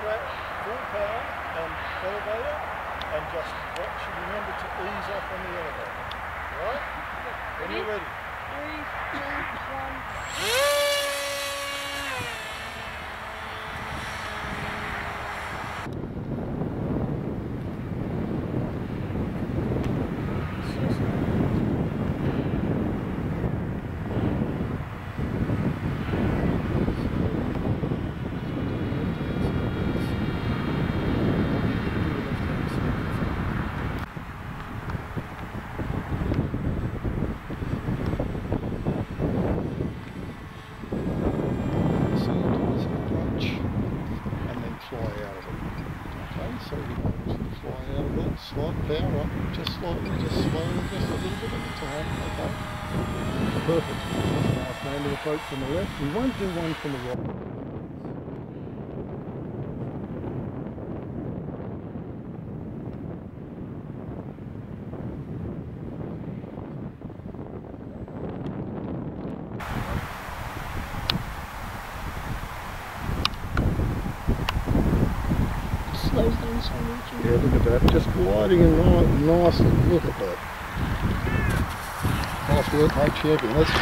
flat, full power and elevator and just watch and remember to ease off on the elevator. Right? When you're ready. Three, two, one. and then fly out of it. Okay, so you want to fly out of that, slight power up, just slightly, just slowly, just a little bit at a time, okay? Perfect. Now landing approach from the left. We won't do one from the right. Slows down so much. Yeah, look at that. Just gliding and ni- nicely. Look at that. Nice work, mate. Champion. Let's